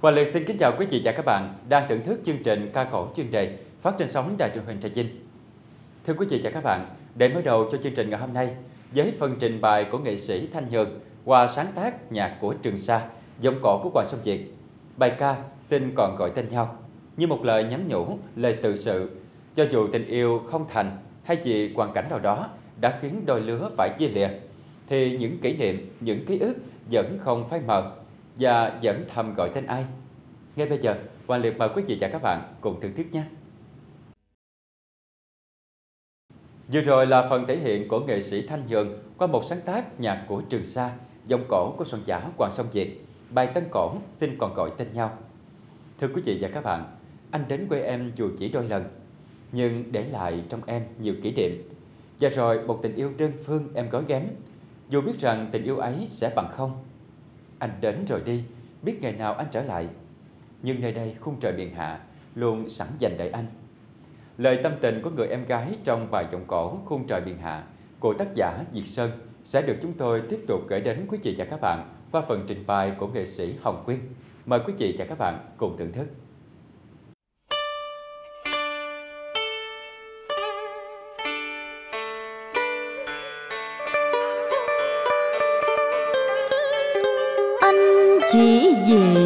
Hoàng Lực xin kính chào quý vị và các bạn đang thưởng thức chương trình ca cổ chuyên đề phát trên sóng đài truyền hình Trà Vinh. Thưa quý vị và các bạn, để mở đầu cho chương trình ngày hôm nay với phần trình bày của nghệ sĩ Thanh Nhường qua sáng tác nhạc của Trường Sa, giọng cổ của Hoàng Sông Việt. Bài ca xin còn gọi tên nhau như một lời nhắn nhủ, lời tự sự. Cho dù tình yêu không thành hay vì hoàn cảnh nào đó đã khiến đôi lứa phải chia lìa, thì những kỷ niệm, những ký ức vẫn không phai mờ và vẫn thầm gọi tên ai. Ngay bây giờ, Hoàng Liệt mời quý vị và các bạn cùng thưởng thức nhé. Vừa rồi là phần thể hiện của nghệ sĩ Thanh Nhường qua một sáng tác nhạc của Trường Sa, dòng cổ của soạn giả Hoàng Sông Việt, bài tân cổ xin còn gọi tên nhau. Thưa quý vị và các bạn, anh đến quê em dù chỉ đôi lần, nhưng để lại trong em nhiều kỷ niệm. Và rồi một tình yêu đơn phương em gói ghém, dù biết rằng tình yêu ấy sẽ bằng không. Anh đến rồi đi, biết ngày nào anh trở lại. Nhưng nơi đây khung trời miền hạ, luôn sẵn dành đợi anh. Lời tâm tình của người em gái trong bài giọng cổ Khung trời miền hạ của tác giả Diệt Sơn sẽ được chúng tôi tiếp tục gửi đến quý vị và các bạn qua phần trình bày của nghệ sĩ Hồng Quyên. Mời quý vị và các bạn cùng thưởng thức. Chỉ về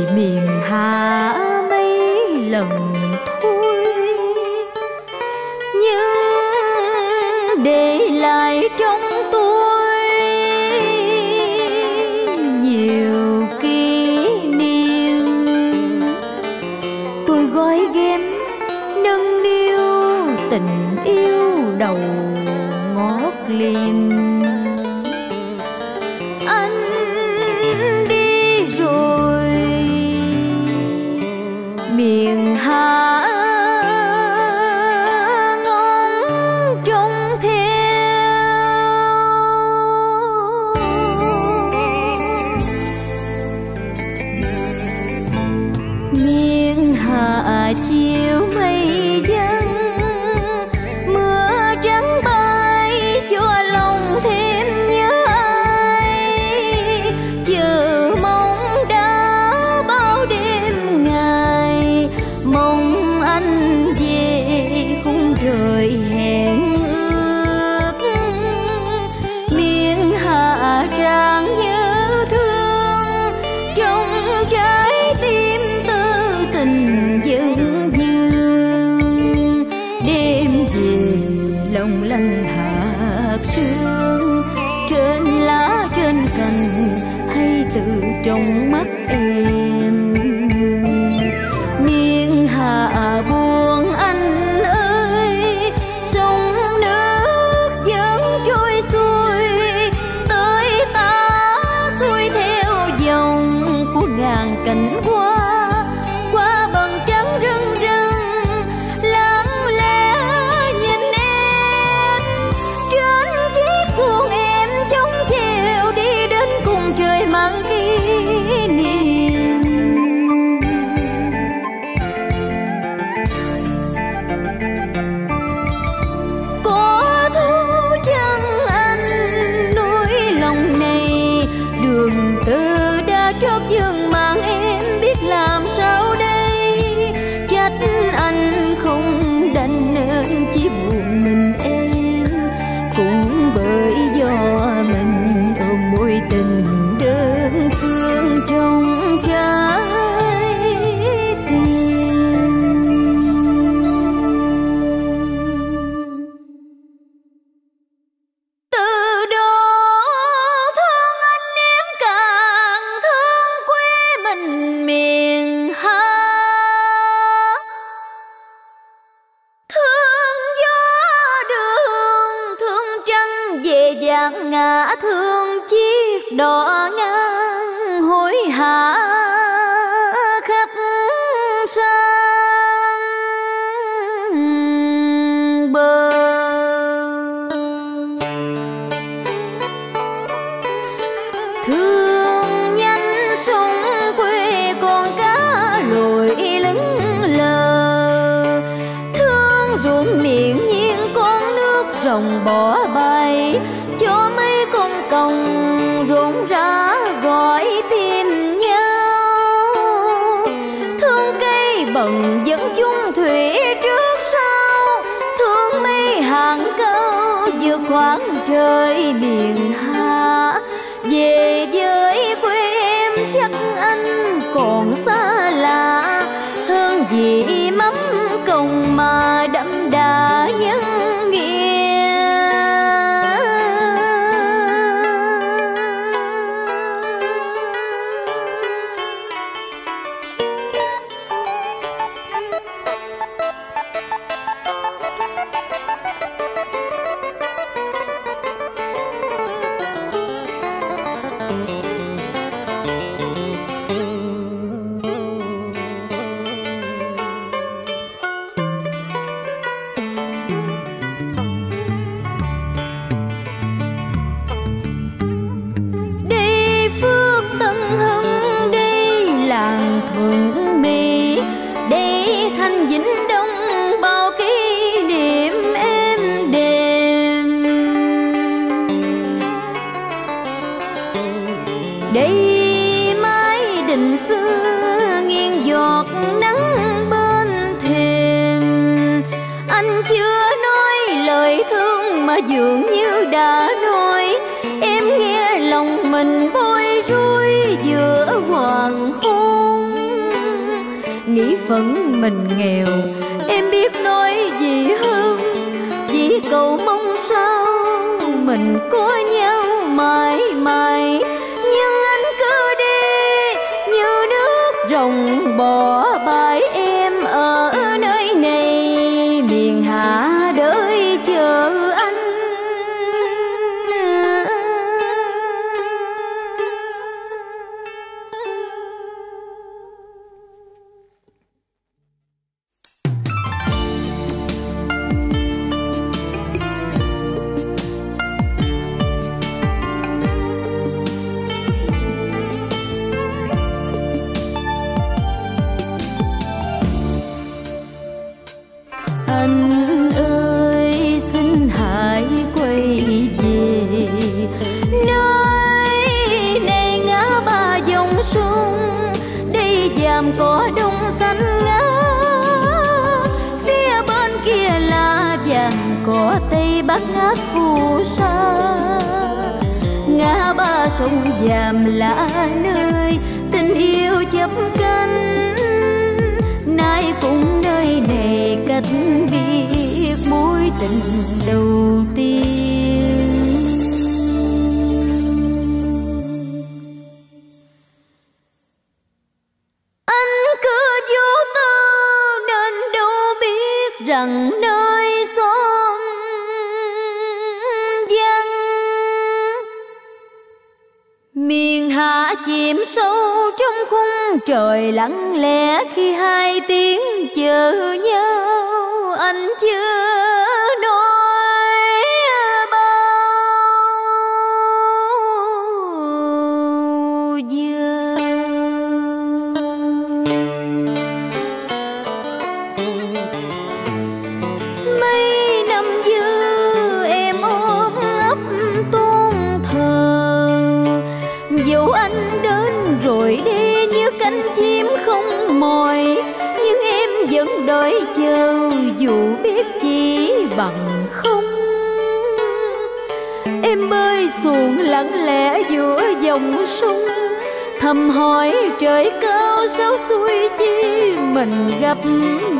ngã thương chiếc đò ngang hối hả? Giọt nắng bên thềm. Anh chưa nói lời thương mà dường như đã nói. Em nghe lòng mình bối rối giữa hoàng hôn. Nghĩ phận mình nghèo, em biết nói gì hơn. Chỉ cầu mong sao mình có nhau mãi mãi. Không bỏ cỏ tây bắc ngát phù sa. Ngã ba sông vàm là nơi tình yêu chấp cánh. Nay cũng nơi này cách biệt mối tình đầu tiên. Sâu trong khung trời lặng lẽ khi hai tiếng chờ nhau anh chưa bơi xuồng lặng lẽ giữa dòng sông. Thầm hỏi trời cao sao xuôi chi mình gặp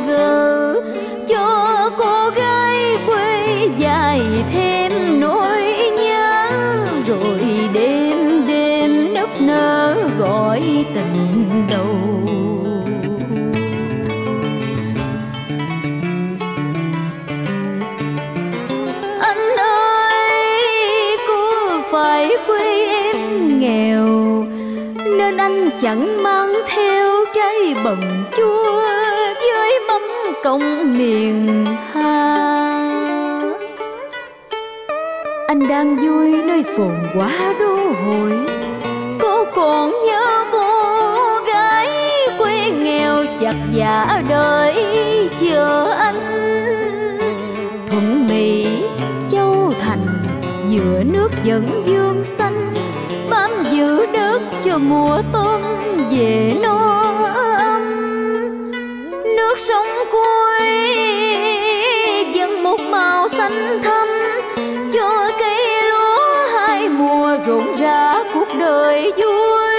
gỡ. Cho cô gái quê dài thêm nỗi nhớ, rồi đêm đêm nức nở gọi tình đầu. Nghèo, nên anh chẳng mang theo trái bần chua với mắm công miền Hà. Anh đang vui nơi phồn quá đô hội cô còn nhớ cô gái quê nghèo chặt giả đời chờ anh. Thuận mỹ, châu thành, giữa nước vẫn dương xa mùa tôm về no ấm. Nước sông cuối dần một màu xanh thâm cho cây lúa hai mùa rộn rã cuộc đời vui.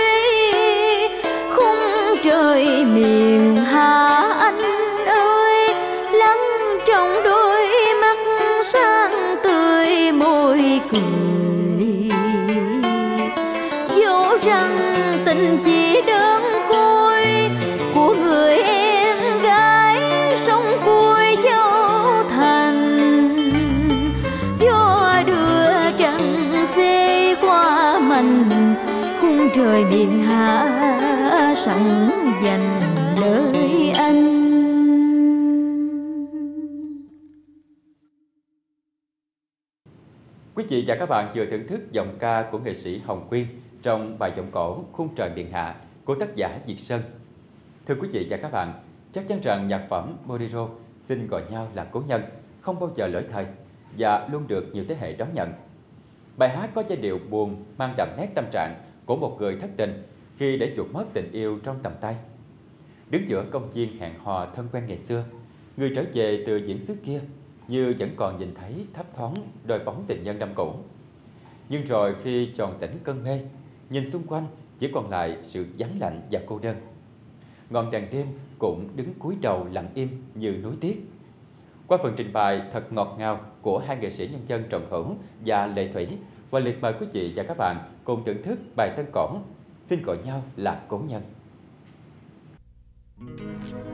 Khung trời miền Hà hạ sẵn dành lời anh Quý vị và các bạn vừa thưởng thức giọng ca của nghệ sĩ Hồng Quyên trong bài giọng cổ Khung trời miền hạ của tác giả Diệt Sơn. Thưa quý vị và các bạn, chắc chắn rằng nhạc phẩm Bolero xin gọi nhau là cố nhân không bao giờ lỗi thời và luôn được nhiều thế hệ đón nhận. Bài hát có giai điệu buồn mang đậm nét tâm trạng của một người thất tình khi để chuột mất tình yêu trong tầm tay. Đứng giữa công viên hẹn hò thân quen ngày xưa, người trở về từ diễn xứ kia như vẫn còn nhìn thấy thấp thoáng đôi bóng tình nhân năm cũ. Nhưng rồi khi tròn tỉnh cơn mê, nhìn xung quanh chỉ còn lại sự vắng lạnh và cô đơn. Ngọn đèn đêm cũng đứng cúi đầu lặng im như núi tiếc. Qua phần trình bày thật ngọt ngào của hai nghệ sĩ nhân dân Trần Hữu và Lệ Thủy, và liệt mời quý vị và các bạn cùng thưởng thức bài tân cổ Xin gọi nhau là cố nhân. tôi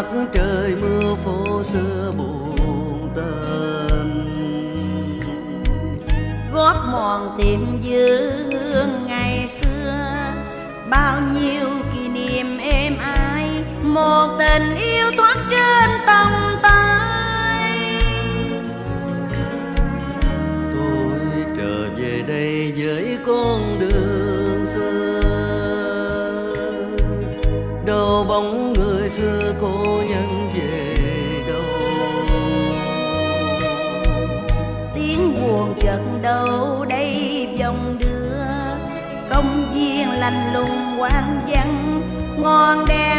sắc trời mưa phố xưa buồn tên. Gót mòn tìm dư hương ngày xưa, bao nhiêu kỷ niệm êm ái, một tình yêu thoát trên tầm tay. Tôi trở về đây với con đường xưa, đầu bóng xưa cô nhân về đâu. Tiếng buồn chợt đâu đây, dòng đưa. Công viên lành lùng quang vắng, ngon đẹp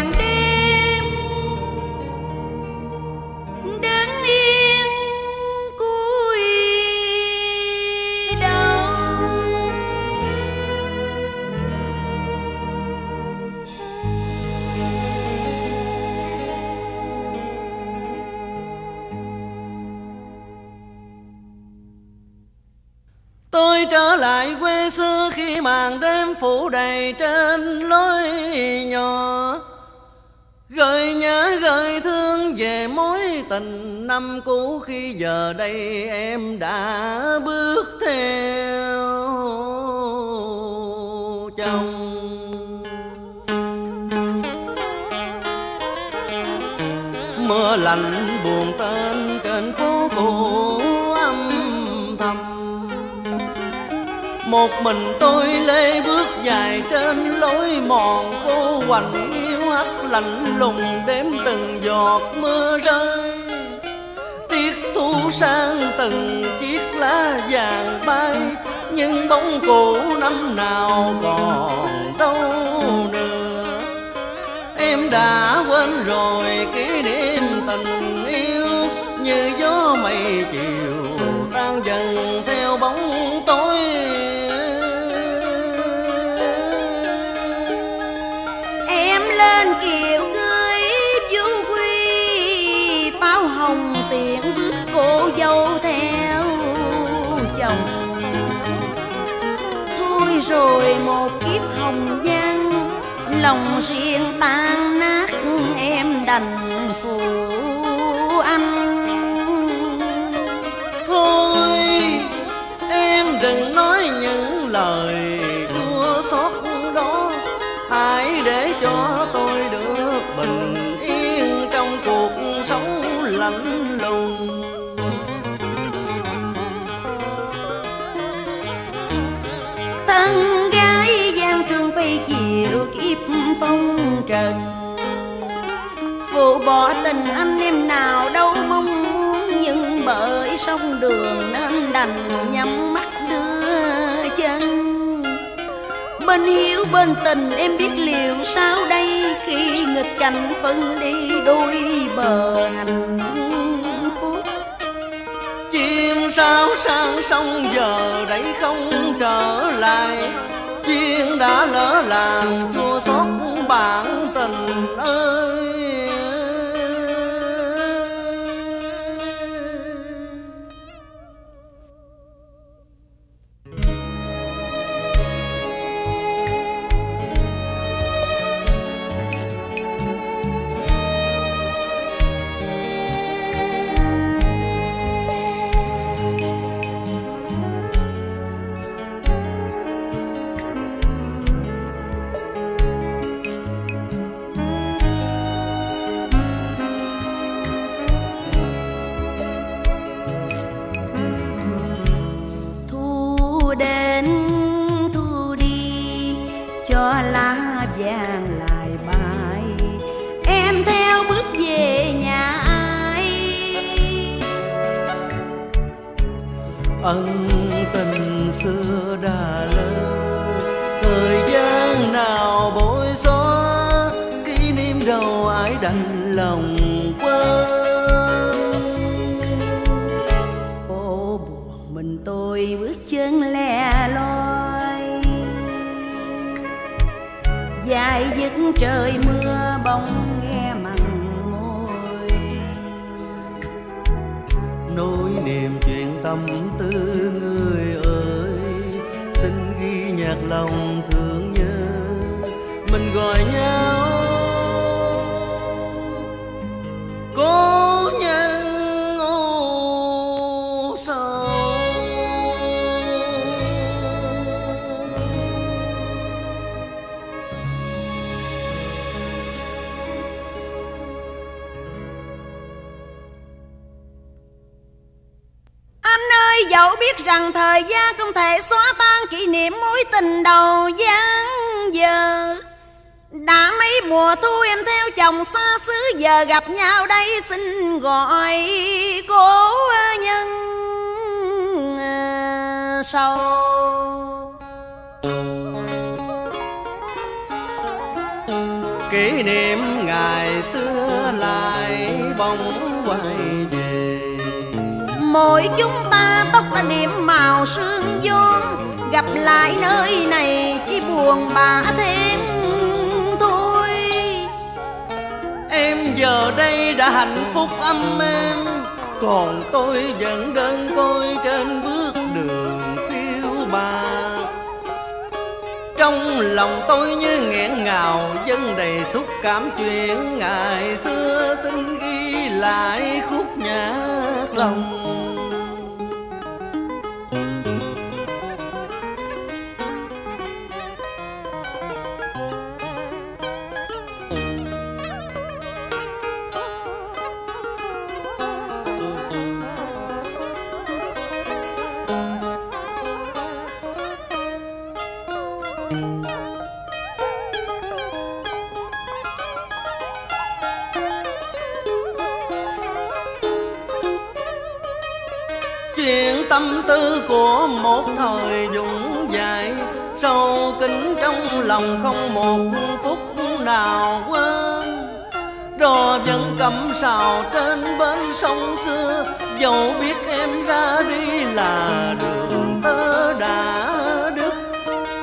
Tôi trở lại quê xưa khi màn đêm phủ đầy trên lối nhỏ. Gợi nhớ, gợi thương về mối tình năm cũ Khi giờ đây em đã bước theo chồng. Mưa lạnh buồn tên một mình tôi lê bước dài trên lối mòn, cô hoành yêu hắt lạnh lùng đếm từng giọt mưa rơi. Tiết thu sang từng chiếc lá vàng bay, nhưng bóng cũ năm nào còn đâu nữa. Em đã quên rồi kỷ niệm tình yêu, như gió mây chiều lòng riêng tan nát em đành phụ anh thôi em đừng nói những lời kiếp phong trần. Phụ bỏ tình anh em nào đâu mong muốn, nhưng bởi sông đường nên đành nhắm mắt đưa chân. Bên hiếu, bên tình, em biết liệu sao đây? Khi nghịch cảnh phân đi đôi bờ hạnh phúc. Chim sao sang sông giờ đây không trở lại? Duyên đã lỡ làng chua xót bản tình ơi. Ân tình xưa đã lỡ. Thời gian nào bối xóa kỷ niệm đâu ai đành lòng quên. Phố buồn mình tôi bước chân lẻ loi. Dài dứt trời mưa bóng lòng thương nhớ, mình gọi nhau. Cố nhân ô sầu. Anh ơi, dẫu biết rằng thời gian không thể xóa kỷ niệm mối tình đầu giang giờ Đã mấy mùa thu em theo chồng xa xứ giờ gặp nhau đây xin gọi cố nhân ờ, sâu kỷ niệm ngày xưa lại bóng quay về. Mỗi chúng ta tóc ta điểm màu sương gió Gặp lại nơi này chỉ buồn bã thêm thôi. Em giờ đây đã hạnh phúc âm em, còn tôi vẫn đơn côi trên bước đường phiêu bạt trong lòng tôi như nghẹn ngào dân đầy xúc cảm chuyện ngày xưa xin ghi lại khúc nhạc lòng. Chuyện tâm tư của một thời dũng dại sâu kín trong lòng không một phút nào quên. Đò vẫn cắm sào trên bến sông xưa, dẫu biết em ra đi là đường tơ đã đứt.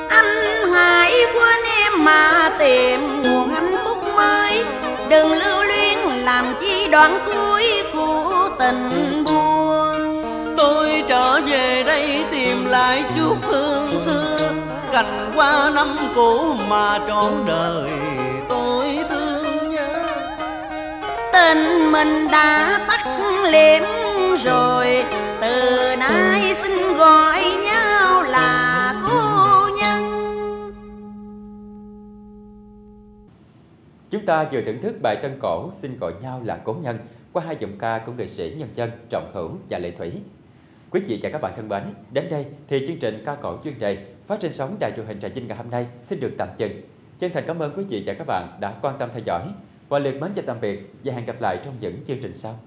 Anh hãy quên em mà tìm nguồn hạnh phúc mới, Đừng lưu luyến làm chi đoạn cuối của tình cành qua năm cũ mà trọn đời tôi thương nhớ tình mình đã tắt liệm rồi từ nay xin gọi nhau là cô nhân Chúng ta vừa thưởng thức bài tân cổ xin gọi nhau là cố nhân qua hai giọng ca của nghệ sĩ nhân dân Trọng Hữu và Lệ Thủy. Quý vị và các bạn thân mến, đến đây thì chương trình ca cổ chuyên đề phát trên sóng đài truyền hình Trà Vinh ngày hôm nay xin được tạm dừng. Chân thành cảm ơn quý vị và các bạn đã quan tâm theo dõi. Và liệt mến chào tạm biệt và hẹn gặp lại trong những chương trình sau.